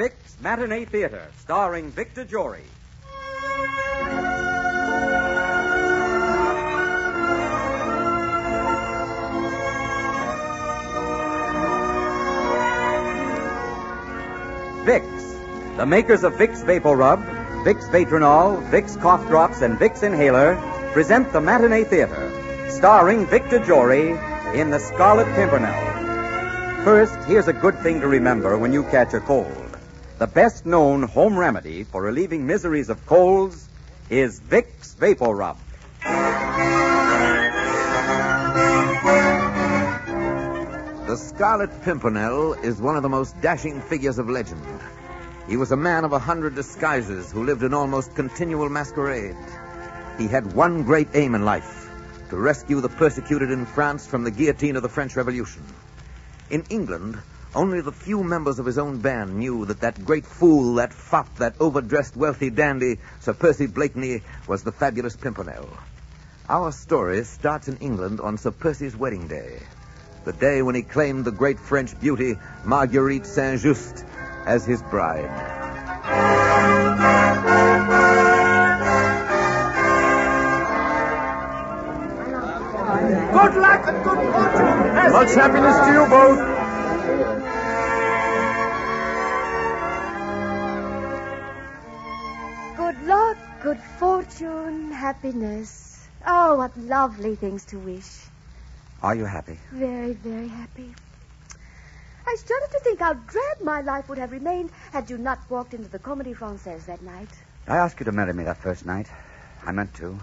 Vicks Matinee Theater, starring Victor Jory. Vicks, the makers of Vicks Vapor Rub, Vicks Vatronol, Vicks Cough Drops, and Vicks Inhaler, present the Matinee Theater, starring Victor Jory in The Scarlet Pimpernel. First, here's a good thing to remember when you catch a cold. The best known home remedy for relieving miseries of colds is Vicks Vapor Rub. The Scarlet Pimpernel is one of the most dashing figures of legend. He was a man of a hundred disguises who lived in almost continual masquerade. He had one great aim in life to rescue the persecuted in France from the guillotine of the French Revolution. In England, only the few members of his own band knew that that great fool, that fop, that overdressed wealthy dandy, Sir Percy Blakeney, was the fabulous Pimpernel. Our story starts in England on Sir Percy's wedding day, the day when he claimed the great French beauty, Marguerite Saint Just, as his bride. Good luck and good fortune. Much happiness to you both. Good fortune, happiness. Oh, what lovely things to wish. Are you happy? Very, very happy. I started to think how drab my life would have remained had you not walked into the Comédie Française that night. I asked you to marry me that first night. I meant to.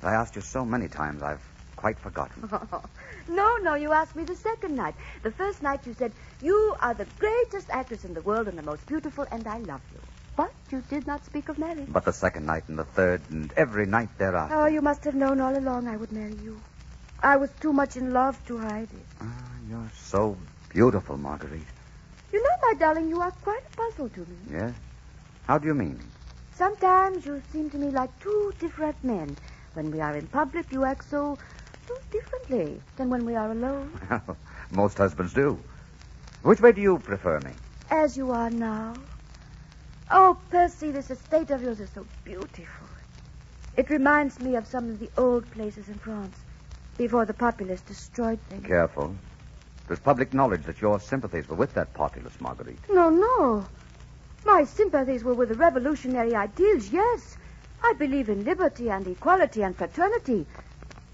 But I asked you so many times I've quite forgotten. no, no, you asked me the second night. The first night you said, You are the greatest actress in the world and the most beautiful, and I love you. But you did not speak of marriage. But the second night and the third and every night thereafter. Oh, you must have known all along I would marry you. I was too much in love to hide it. Ah, you're so beautiful, Marguerite. You know, my darling, you are quite a puzzle to me. Yes? How do you mean? Sometimes you seem to me like two different men. When we are in public, you act so, so differently than when we are alone. Most husbands do. Which way do you prefer me? As you are now. Oh, Percy, this estate of yours is so beautiful. It reminds me of some of the old places in France before the populace destroyed them. Careful. There's public knowledge that your sympathies were with that populace, Marguerite. No, no. My sympathies were with the revolutionary ideals, yes. I believe in liberty and equality and fraternity.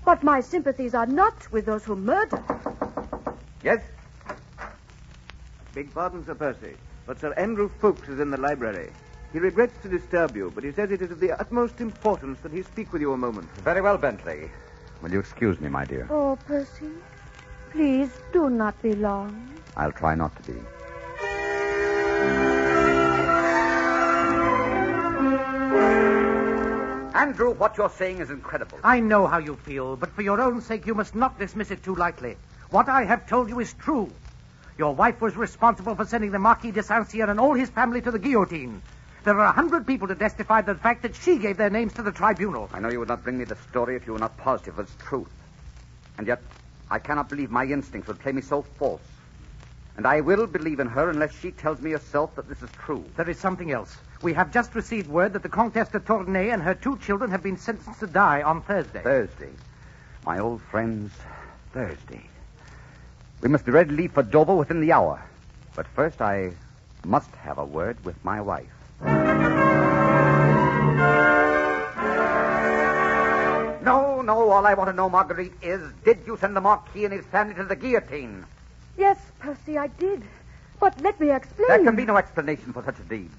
But my sympathies are not with those who murder. Yes? Beg pardon, Sir Percy, but Sir Andrew Ffoulkes is in the library. He regrets to disturb you, but he says it is of the utmost importance that he speak with you a moment. Very well, Bentley. Will you excuse me, my dear? Oh, Percy, please do not be long. I'll try not to be. Andrew, what you're saying is incredible. I know how you feel, but for your own sake, you must not dismiss it too lightly. What I have told you is true. Your wife was responsible for sending the Marquis de Saint-Cyr and all his family to the guillotine. There are a hundred people to testify to the fact that she gave their names to the tribunal. I know you would not bring me the story if you were not positive of its truth. And yet, I cannot believe my instincts would play me so false. And I will believe in her unless she tells me herself that this is true. There is something else. We have just received word that the Comtesse de Tournay and her two children have been sentenced to die on Thursday. Thursday. My old friends, Thursday. We must be ready to leave for Dover within the hour. But first, I must have a word with my wife. No, no, all I want to know, Marguerite, is did you send the Marquis and his family to the guillotine? Yes, Percy, I did. But let me explain. There can be no explanation for such a deed.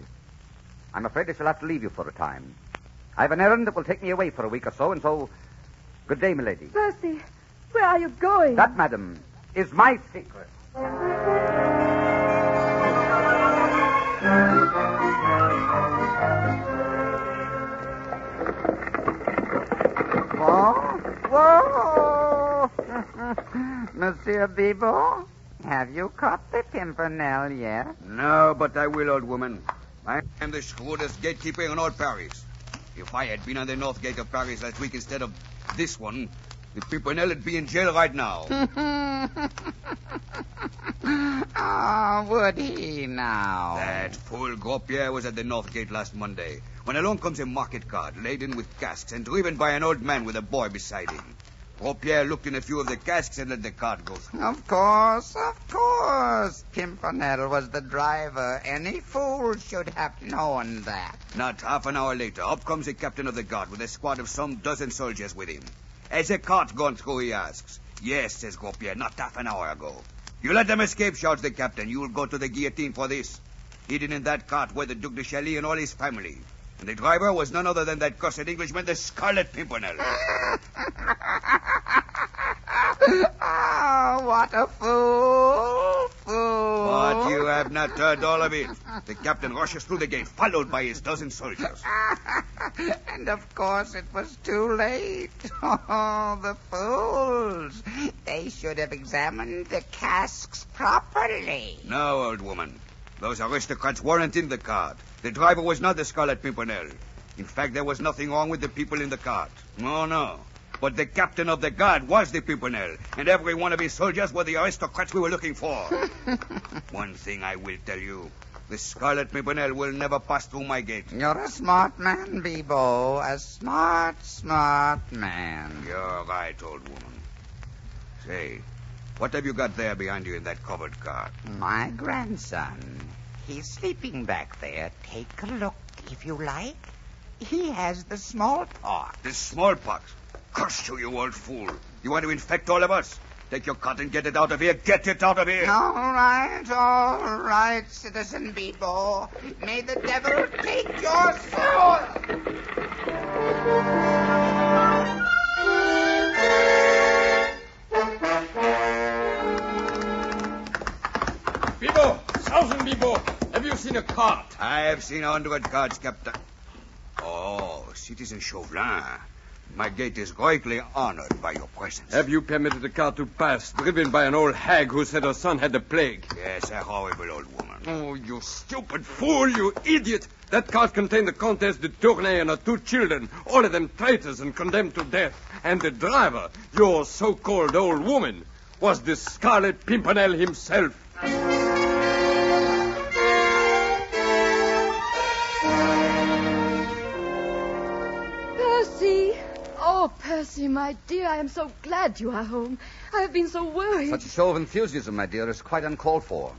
I'm afraid I shall have to leave you for a time. I have an errand that will take me away for a week or so, and so. Good day, milady. Percy, where are you going? That, madam, is my secret. Whoa, whoa! Monsieur Bibot, have you caught the pimpernel yet? No, but I will, old woman. I am the shrewdest gatekeeper in all Paris. If I had been on the north gate of Paris last week instead of this one, The Pimpernel would be in jail right now. Ah, oh, would he now? That fool Gros Pierre was at the North Gate last Monday when along comes a market cart laden with casks and driven by an old man with a boy beside him. Gros Pierre looked in a few of the casks and let the cart go through. Of course, of course. Pimpernel was the driver. Any fool should have known that. Not half an hour later, up comes the captain of the guard with a squad of some dozen soldiers with him. Has the cart gone through, he asks. Yes, says Gros not half an hour ago. You let them escape, shouts the captain. You will go to the guillotine for this. Hidden in that cart were the Duc de Chalis and all his family. And the driver was none other than that cursed Englishman, the Scarlet Pimpernel. oh, what a fool! Fool! But you have not heard all of it. The captain rushes through the gate, followed by his dozen soldiers. and of course it was too late. Oh, the fools. They should have examined the casks properly. No, old woman. Those aristocrats weren't in the cart. The driver was not the Scarlet Pimpernel. In fact, there was nothing wrong with the people in the cart. No, no. But the captain of the guard was the Pimpernel, and every one of his soldiers were the aristocrats we were looking for. one thing I will tell you. The Scarlet Pimpernel will never pass through my gate. You're a smart man, Bibot. A smart, smart man. You're right, old woman. Say, what have you got there behind you in that covered cart? My grandson. He's sleeping back there. Take a look, if you like. He has the smallpox. The smallpox? Curse you, you old fool. You want to infect all of us? Take your cot and get it out of here. Get it out of here. All right, all right, Citizen Bibot. May the devil take your soul. Bibot! Thousand Bibot! Have you seen a cart? I have seen a hundred carts, Captain. Oh, Citizen Chauvelin. My gate is greatly honored by your presence. Have you permitted the cart to pass, driven by an old hag who said her son had the plague? Yes, a horrible old woman. Oh, you stupid fool, you idiot! That cart contained the Comtesse de Tournay and her two children, all of them traitors and condemned to death. And the driver, your so-called old woman, was the Scarlet Pimpernel himself. Percy, my dear, I am so glad you are home. I have been so worried. Such a show of enthusiasm, my dear, is quite uncalled for.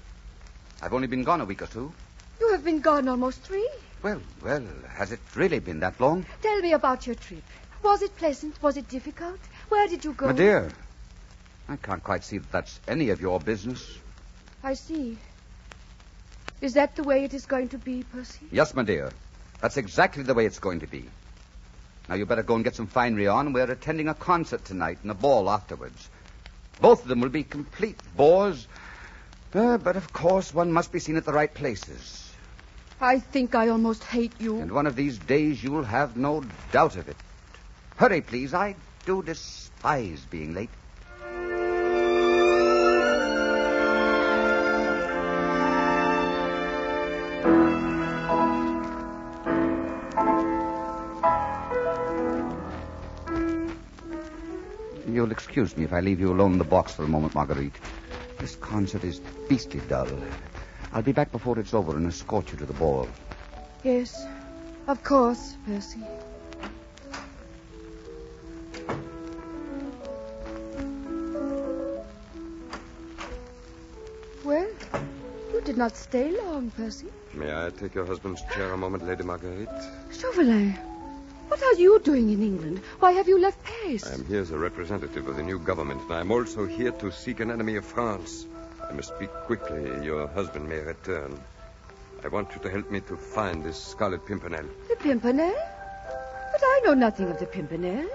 I've only been gone a week or two. You have been gone almost three. Well, well, has it really been that long? Tell me about your trip. Was it pleasant? Was it difficult? Where did you go? My dear, I can't quite see that that's any of your business. I see. Is that the way it is going to be, Percy? Yes, my dear. That's exactly the way it's going to be. Now, you better go and get some finery on. We're attending a concert tonight and a ball afterwards. Both of them will be complete bores. Uh, but, of course, one must be seen at the right places. I think I almost hate you. And one of these days you'll have no doubt of it. Hurry, please. I do despise being late. Excuse me if I leave you alone in the box for a moment, Marguerite. This concert is beastly dull. I'll be back before it's over and escort you to the ball. Yes, of course, Percy. Well, you did not stay long, Percy. May I take your husband's chair a moment, Lady Marguerite? Chauvelin, what are you doing in England? Why have you left Paris? I am here as a representative of the new government, and I am also here to seek an enemy of France. I must speak quickly. Your husband may return. I want you to help me to find this Scarlet Pimpernel. The Pimpernel? But I know nothing of the Pimpernel.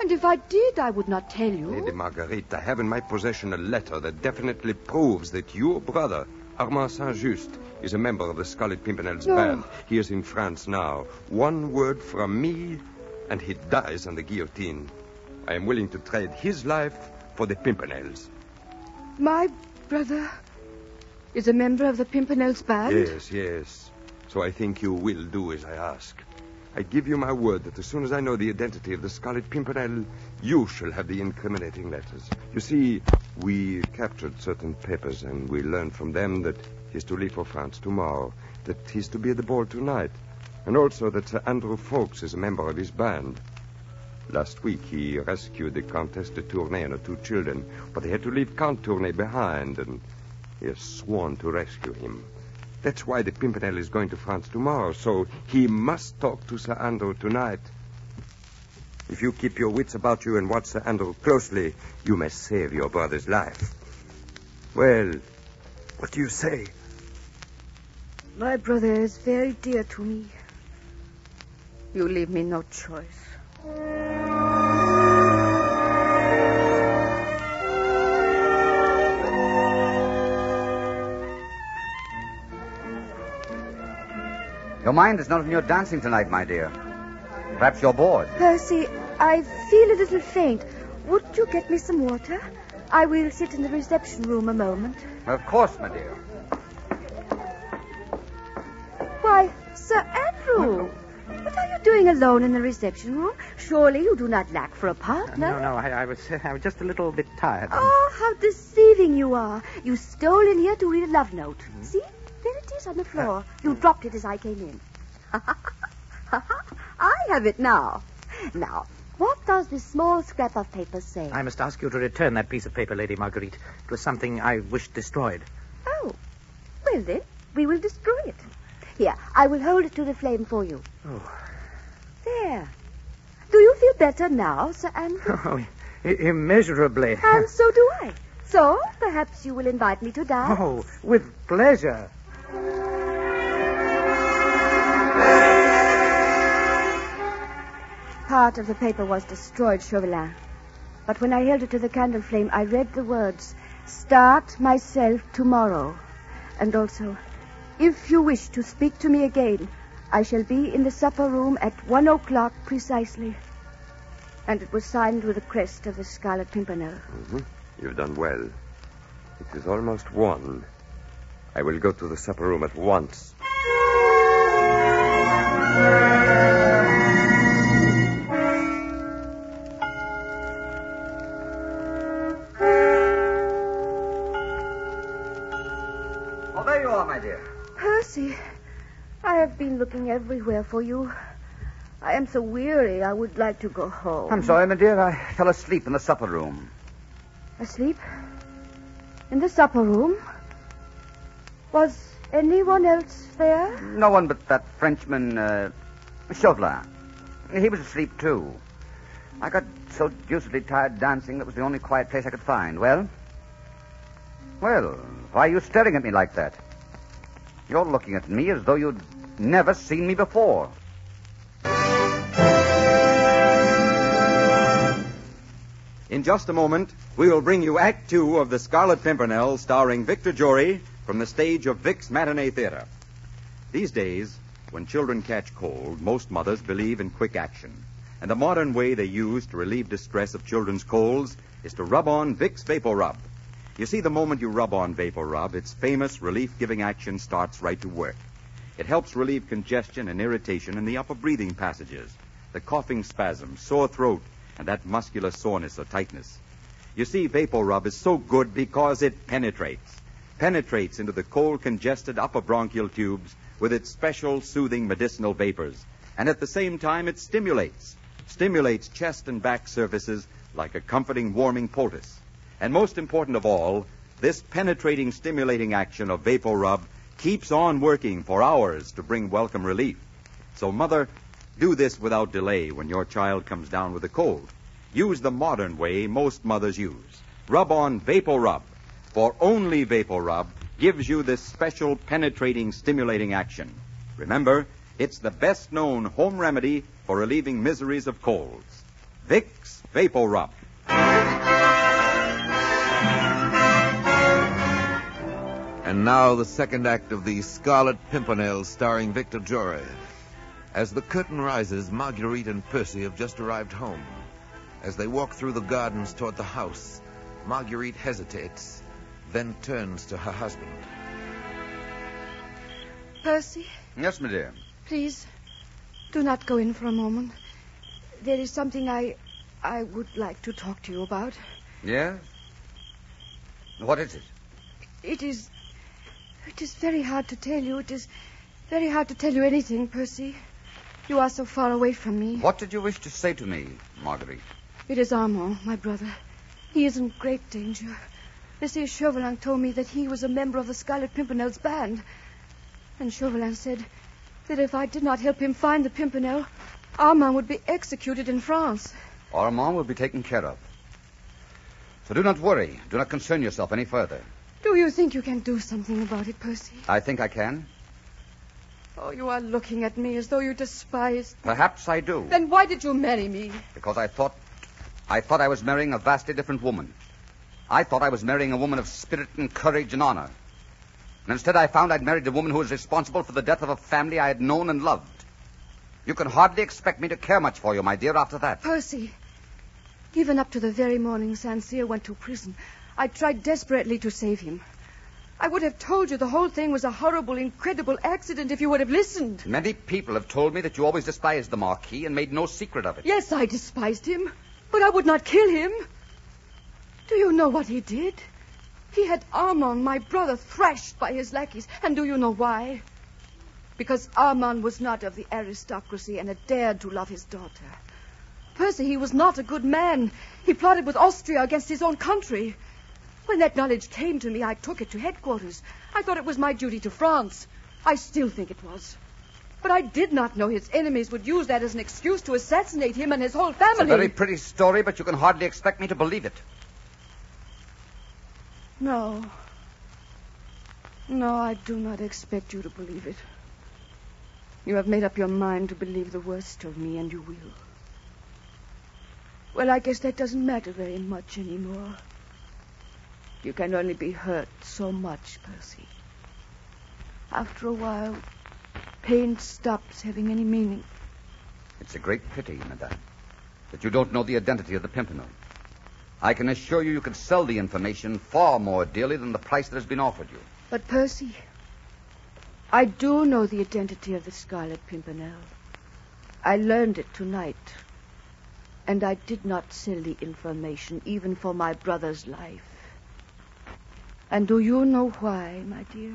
And if I did, I would not tell you. Lady Marguerite, I have in my possession a letter that definitely proves that your brother, Armand Saint-Just, is a member of the Scarlet Pimpernel's No. band. He is in France now. One word from me, and he dies on the guillotine. I am willing to trade his life for the Pimpernel's. My brother is a member of the Pimpernel's band? Yes, yes. So I think you will do as I ask. I give you my word that as soon as I know the identity of the Scarlet Pimpernel, you shall have the incriminating letters. You see, we captured certain papers, and we learned from them that he's to leave for France tomorrow, that he's to be at the ball tonight, and also that Sir Andrew Ffoulkes is a member of his band. Last week, he rescued the Countess de Tournay and her two children, but he had to leave Count Tournay behind, and he has sworn to rescue him. That's why the Pimpernel is going to France tomorrow, so he must talk to Sir Andrew tonight. If you keep your wits about you and watch Sir Andrew closely, you may save your brother's life. Well, what do you say? My brother is very dear to me. You leave me no choice. Your mind is not on your dancing tonight, my dear. Perhaps you're bored. Percy, I feel a little faint. Would you get me some water? I will sit in the reception room a moment. Of course, my dear. Why, Sir Andrew, what are you doing alone in the reception room? Surely you do not lack for a partner. No, no, I, I was I was just a little bit tired. Oh, how deceiving you are. You stole in here to read a love note. Hmm? See? There it is on the floor. Uh, you hmm. dropped it as I came in. I have it now. Now, what does this small scrap of paper say? I must ask you to return that piece of paper, Lady Marguerite. It was something I wished destroyed. Oh, well then, we will destroy it. Here, I will hold it to the flame for you. Oh. There. Do you feel better now, Sir Andrew? Oh, immeasurably. and so do I. So, perhaps you will invite me to dance? Oh, with pleasure. Part of the paper was destroyed, Chauvelin. But when I held it to the candle flame, I read the words, Start myself tomorrow. And also, if you wish to speak to me again, I shall be in the supper room at one o'clock precisely. And it was signed with the crest of the Scarlet Pimpernel. Mhm. You've done well. It is almost one. I will go to the supper room at once. Percy, I have been looking everywhere for you. I am so weary, I would like to go home. I'm sorry, my dear. I fell asleep in the supper room. Asleep? In the supper room? Was anyone else there? No one but that Frenchman, uh, Chauvelin. He was asleep, too. I got so deucedly tired dancing that was the only quiet place I could find. Well? Well, why are you staring at me like that? You're looking at me as though you'd never seen me before. In just a moment, we will bring you Act Two of The Scarlet Pimpernel, starring Victor Jory from the stage of Vicks Matinee Theater. These days, when children catch cold, most mothers believe in quick action. And the modern way they use to relieve distress of children's colds is to rub on Vicks Vapor Rub. You see, the moment you rub on Vapor Rub, its famous relief giving action starts right to work. It helps relieve congestion and irritation in the upper breathing passages, the coughing spasms, sore throat, and that muscular soreness or tightness. You see, Vapor Rub is so good because it penetrates. Penetrates into the cold, congested upper bronchial tubes with its special soothing medicinal vapors. And at the same time, it stimulates. Stimulates chest and back surfaces like a comforting, warming poultice. And most important of all, this penetrating, stimulating action of Vapor Rub keeps on working for hours to bring welcome relief. So, Mother, do this without delay when your child comes down with a cold. Use the modern way most mothers use. Rub on Vapor Rub, for only Vapor Rub gives you this special penetrating, stimulating action. Remember, it's the best known home remedy for relieving miseries of colds. Vicks Vapor Rub. And now the second act of the Scarlet Pimpernel starring Victor Jory. As the curtain rises, Marguerite and Percy have just arrived home. As they walk through the gardens toward the house, Marguerite hesitates, then turns to her husband. Percy, Yes, my dear. please, Do not go in for a moment. There is something I I would like to talk to you about. Yes? What is it? It is it is very hard to tell you. It is very hard to tell you anything, Percy. You are so far away from me. What did you wish to say to me, Marguerite? It is Armand, my brother. He is in great danger. Monsieur Chauvelin told me that he was a member of the Scarlet Pimpernel's band. And Chauvelin said that if I did not help him find the Pimpernel, Armand would be executed in France. Armand will be taken care of. So do not worry. Do not concern yourself any further. Do you think you can do something about it, Percy? I think I can. Oh, you are looking at me as though you despised. Me. Perhaps I do. Then why did you marry me? Because I thought I thought I was marrying a vastly different woman. I thought I was marrying a woman of spirit and courage and honor. And instead I found I'd married a woman who was responsible for the death of a family I had known and loved. You can hardly expect me to care much for you, my dear, after that. Percy, even up to the very morning. Cyr went to prison, I tried desperately to save him. I would have told you the whole thing was a horrible, incredible accident if you would have listened. Many people have told me that you always despised the Marquis and made no secret of it. Yes, I despised him, but I would not kill him. Do you know what he did? He had Armand, my brother, thrashed by his lackeys. And do you know why? Because Armand was not of the aristocracy and had dared to love his daughter. Percy, he was not a good man. He plotted with Austria against his own country. When that knowledge came to me, I took it to headquarters. I thought it was my duty to France. I still think it was. But I did not know his enemies would use that as an excuse to assassinate him and his whole family. It's a very pretty story, but you can hardly expect me to believe it. No. No, I do not expect you to believe it. You have made up your mind to believe the worst of me, and you will. Well, I guess that doesn't matter very much anymore. You can only be hurt so much, Percy. After a while, pain stops having any meaning. It's a great pity, madame, that you don't know the identity of the Pimpernel. I can assure you you could sell the information far more dearly than the price that has been offered you. But, Percy, I do know the identity of the Scarlet Pimpernel. I learned it tonight. And I did not sell the information, even for my brother's life. And do you know why, my dear?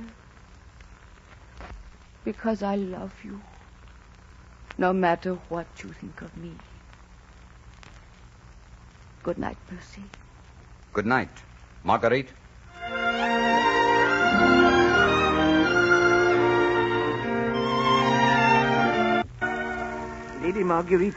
Because I love you. No matter what you think of me. Good night, Percy. Good night, Marguerite. Lady Marguerite.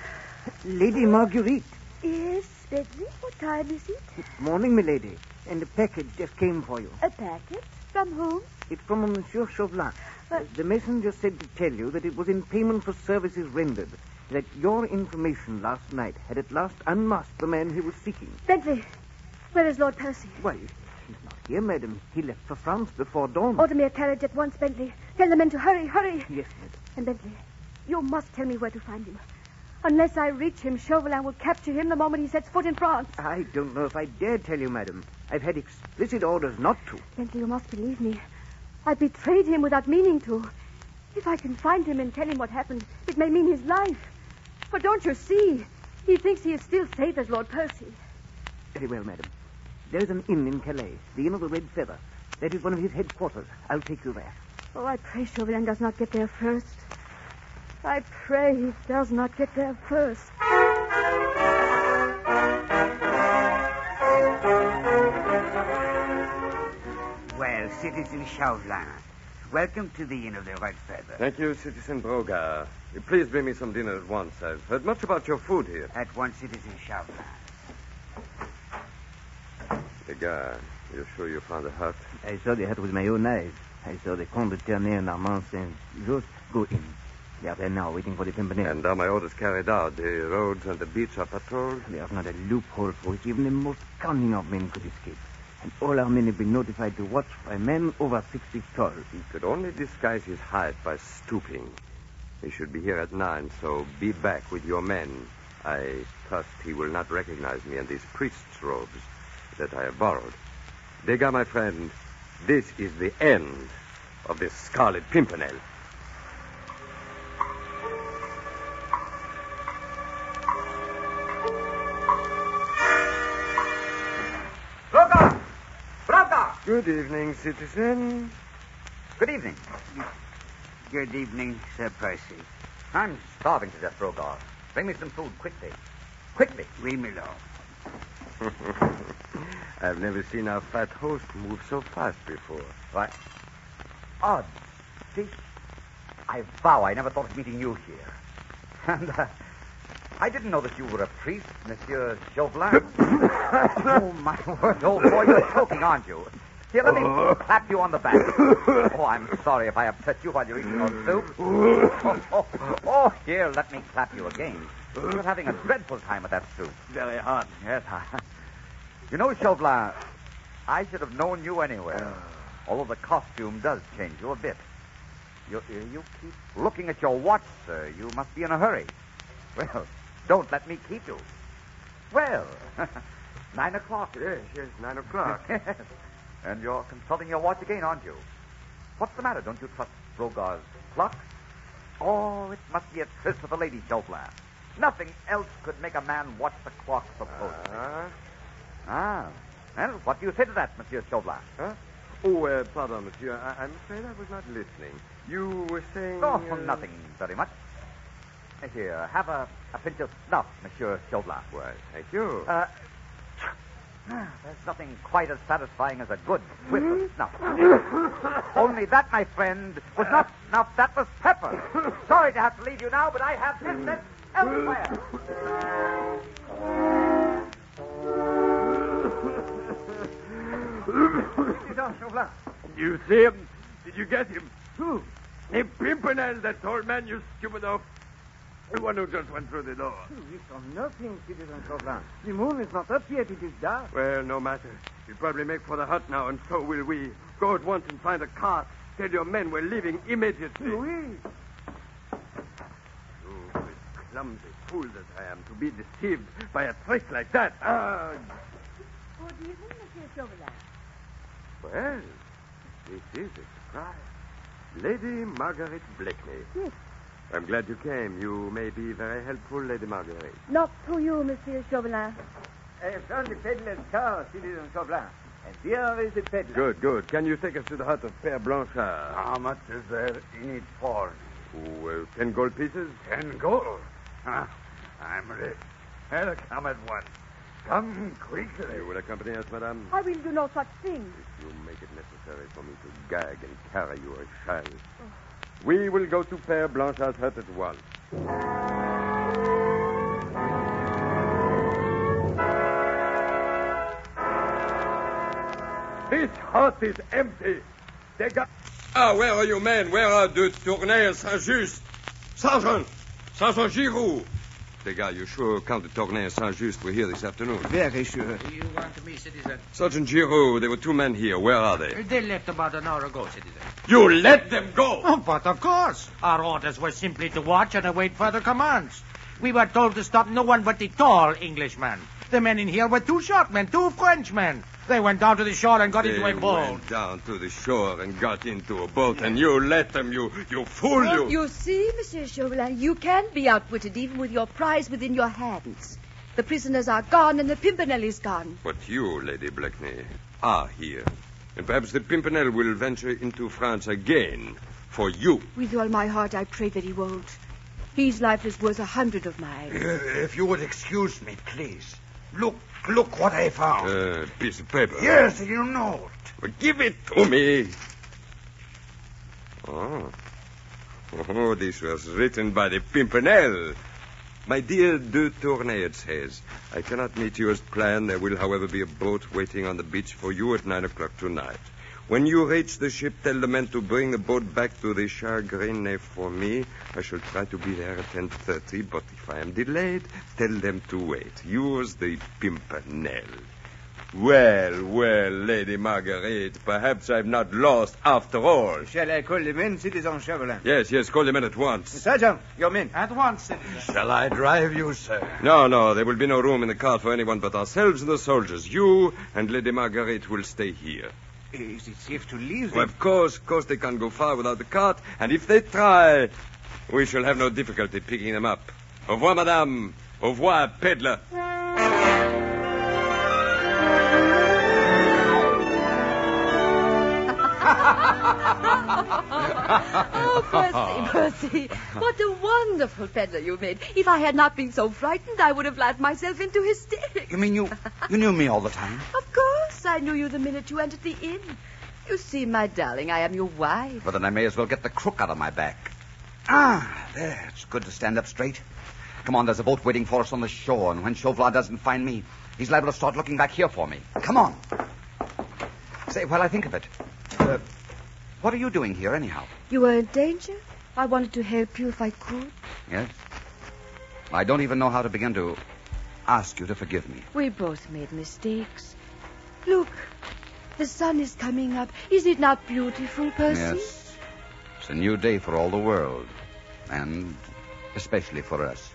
Lady Marguerite. Yes, Bentley. What time is it? Morning, milady. And a package just came for you. A package? From whom? It's from Monsieur Chauvelin. Uh, the messenger said to tell you that it was in payment for services rendered. That your information last night had at last unmasked the man he was seeking. Bentley, where is Lord Percy? Why, he's not here, madam. He left for France before dawn. Order me a carriage at once, Bentley. Tell the men to hurry, hurry. Yes, madam. And Bentley, you must tell me where to find him. Unless I reach him, Chauvelin will capture him the moment he sets foot in France. I don't know if I dare tell you, madam. I've had explicit orders not to. Bentley, you must believe me. I betrayed him without meaning to. If I can find him and tell him what happened, it may mean his life. But don't you see? He thinks he is still safe as Lord Percy. Very well, madam. There's an inn in Calais, the Inn of the Red Feather. That is one of his headquarters. I'll take you there. Oh, I pray Chauvelin does not get there first. I pray he does not get there first. Well, Citizen Chauvelin, welcome to the Inn of the Red Feather. Thank you, Citizen Brogard. Please bring me some dinner at once. I've heard much about your food here. At once, Citizen Chauvelin. Desgas, you're sure you found the hut? I saw the hut with my own eyes. I saw the Comte de Tournay and Armand Saint Just go in. They are there now, waiting for the Pimpernel. And are my orders carried out? The roads and the beach are patrolled? There's not a loophole for which even the most cunning of men could escape. And all our men have been notified to watch for a man over six feet tall. He could only disguise his height by stooping. He should be here at nine, so be back with your men. I trust he will not recognize me in these priest's robes that I have borrowed. Desgas, my friend, this is the end of this Scarlet Pimpernel. Good evening, citizen. Good evening. Good evening, Sir Percy. I'm starving to death, Brogard. Bring me some food quickly. Quickly. Oui, my lord. I've never seen our fat host move so fast before. Why? Odd. See, I vow I never thought of meeting you here. And uh, I didn't know that you were a priest, Monsieur Chauvelin. oh, my word, old boy, you're choking, aren't you? Here, let me uh. clap you on the back. Oh, I'm sorry if I upset you while you're eating your soup. Oh, oh, oh, here, let me clap you again. You're having a dreadful time with that soup. Very hot. Yes, I... You know, Chauvelin, I should have known you anywhere. Uh. Although the costume does change you a bit. You, you keep looking at your watch, sir. You must be in a hurry. Well, don't let me keep you. Well, nine o'clock. Yes, yes, nine o'clock. yes. And you're consulting your watch again, aren't you? What's the matter? Don't you trust Brogard's clock? Oh, it must be a tryst with the lady, Chauvelin. Nothing else could make a man watch the clock so closely. Uh, Ah. Well, what do you say to that, Monsieur Chauvelin? huh? Oh, uh, pardon, monsieur. I- I'm afraid I was not listening. You were saying. Oh, uh, nothing very much. Here, have a, a pinch of snuff, Monsieur Chauvelin. Why, thank you. Uh, Ah, there's nothing quite as satisfying as a good whiff of hmm? snuff. Only that, my friend, was not snuff, that was pepper. Sorry to have to leave you now, but I have business elsewhere. You see him? Did you get him? Who? The Pimpernel, that old man you stupid off. The one who just went through the door. We saw nothing, Citizen Chauvelin. The moon is not up yet. It is dark. Well, no matter. He'll probably make for the hut now, and so will we. Go at once and find a cart. Tell your men we're leaving immediately. Oui. Stupid, clumsy fool that I am to be deceived by a trick like that. Ah, Good evening, Monsieur Chauvelin. Well, this is a surprise. Lady Margaret Blakeney. Yes. I'm glad you came. You may be very helpful, Lady Marguerite. Not to you, Monsieur Chauvelin. I have found the peddler's car, Citizen Chauvelin. And here is the peddler. Good, good. Can you take us to the hut of Père Blanchard? How much is there in it for? Oh, uh, ten gold pieces? Ten gold. Huh? I'm rich. I'll come at once. Come quickly. You will accompany us, madame? I will do no such thing. If you make it necessary for me to gag and carry you, I shall. We will go to Père Blanchard's hut at once. This hut is empty. They got. Ah, where are you men? Where are the Tournay and Saint-Just? Sergeant! Sergeant Giroux! The guy, you sure Count de Tournay and Saint-Just were here this afternoon? Very sure. You want me, citizen? Sergeant Giroux, there were two men here. Where are they? They left about an hour ago, citizen. You let them go! Oh, but of course. Our orders were simply to watch and await further commands. We were told to stop no one but the tall Englishman. The men in here were two short men, two Frenchmen. They went down to the shore and got They into a boat. went down to the shore and got into a boat, and you let them, you, you fool, Well, you. you see, Monsieur Chauvelin, you can be outwitted even with your prize within your hands. The prisoners are gone and the Pimpernel is gone. But you, Lady Blakeney, are here. And perhaps the Pimpernel will venture into France again for you. With all my heart, I pray that he won't. His life is worth a hundred of mine. If you would excuse me, please. Look, look what I found. Uh, piece of paper. Yes, you know. But give it to me. Oh. Oh, this was written by the Pimpernel. My dear De Tournay, it says, I cannot meet you as planned. There will, however, be a boat waiting on the beach for you at nine o'clock tonight. When you reach the ship, tell the men to bring the boat back to the Chagrin for me. I shall try to be there at 10.30, but if I am delayed, tell them to wait. Use the Pimpernel. Well, well, Lady Marguerite, perhaps I've not lost after all. Shall I call the men, Citizen Chauvelin? Yes, yes, call them in at once. Sergeant, your men. At once, citizen. Shall I drive you, sir? No, no, there will be no room in the cart for anyone but ourselves and the soldiers. You and Lady Marguerite will stay here. Is it safe to leave Well, them? of course, of course, they can't go far without the cart, and if they try, we shall have no difficulty picking them up. Au revoir, madame. Au revoir, peddler. oh, Percy, Percy. What a wonderful peddler you made. If I had not been so frightened, I would have laughed myself into hysterics. You mean you you knew me all the time? Of course, I knew you the minute you entered the inn. You see, my darling, I am your wife. Well, then I may as well get the crook out of my back. Ah, there. It's good to stand up straight. Come on, there's a boat waiting for us on the shore, and when Chauvelin doesn't find me, he's liable to start looking back here for me. Come on. Say, while I think of it, uh, what are you doing here, anyhow? You were in danger? I wanted to help you if I could. Yes? I don't even know how to begin to ask you to forgive me. We both made mistakes. Look, the sun is coming up. Is it not beautiful, Percy? Yes. It's a new day for all the world, and especially for us.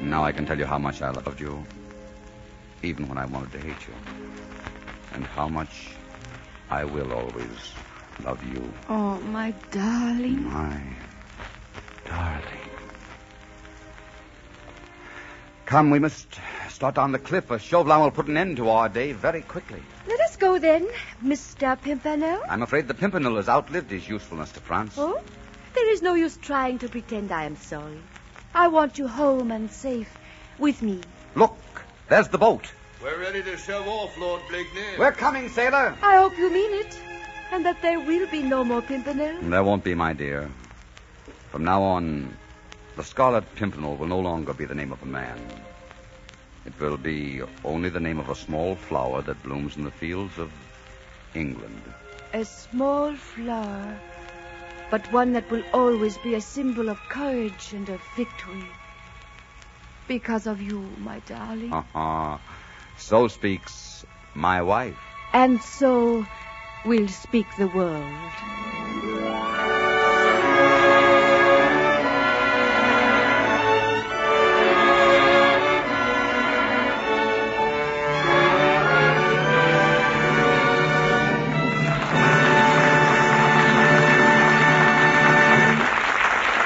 Now I can tell you how much I loved you, even when I wanted to hate you, and how much I will always love you. Oh, my darling. My darling. Come, we must start down the cliff, or Chauvelin will put an end to our day very quickly. Let us go then, Mr. Pimpernel. I'm afraid the Pimpernel has outlived his usefulness to France. Oh? There is no use trying to pretend I am sorry. I want you home and safe with me. Look, there's the boat. We're ready to shove off, Lord Blakeney. We're coming, sailor. I hope you mean it. And that there will be no more Pimpernel. There won't be, my dear. From now on, the Scarlet Pimpernel will no longer be the name of a man. It will be only the name of a small flower that blooms in the fields of England. A small flower, but one that will always be a symbol of courage and of victory. Because of you, my darling. Ha. So speaks my wife. And so will speak the world.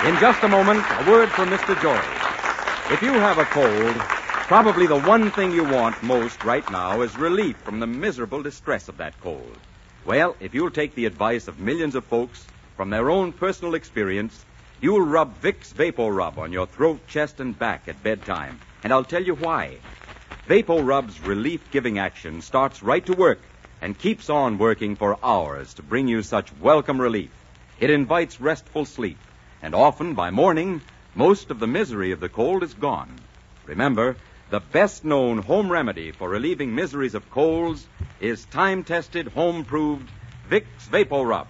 In just a moment, a word from Mr. Jory. If you have a cold, probably the one thing you want most right now is relief from the miserable distress of that cold. Well, if you'll take the advice of millions of folks from their own personal experience, you'll rub Vicks Vapor Rub on your throat, chest, and back at bedtime. And I'll tell you why. Vapor Rub's relief giving action starts right to work and keeps on working for hours to bring you such welcome relief. It invites restful sleep, and often by morning, most of the misery of the cold is gone. Remember, the best known home remedy for relieving miseries of colds is time tested, home proved Vicks Vapor Rub.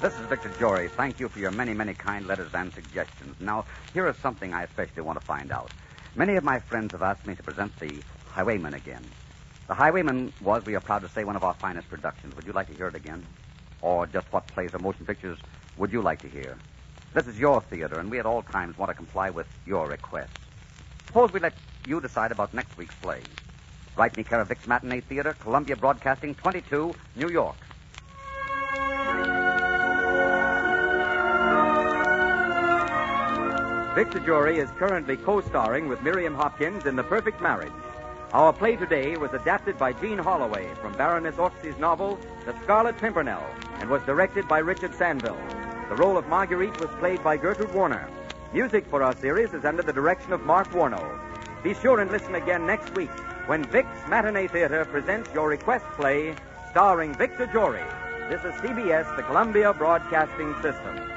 This is Victor Jory. Thank you for your many, many kind letters and suggestions. Now, here is something I especially want to find out. Many of my friends have asked me to present The Highwayman again. The Highwayman was, we are proud to say, one of our finest productions. Would you like to hear it again? Or just what plays or motion pictures would you like to hear? This is your theater, and we at all times want to comply with your requests. Suppose we let you decide about next week's play. Write me care of Vicks Matinee Theater, Columbia Broadcasting, 22, New York. Victor Jory is currently co-starring with Miriam Hopkins in The Perfect Marriage. Our play today was adapted by Jean Holloway from Baroness Orczy's novel, The Scarlet Pimpernel, and was directed by Richard Sanville. The role of Marguerite was played by Gertrude Warner. Music for our series is under the direction of Mark Warnow. Be sure and listen again next week when Vicks Matinee Theater presents your request play starring Victor Jory. This is CBS, the Columbia Broadcasting System.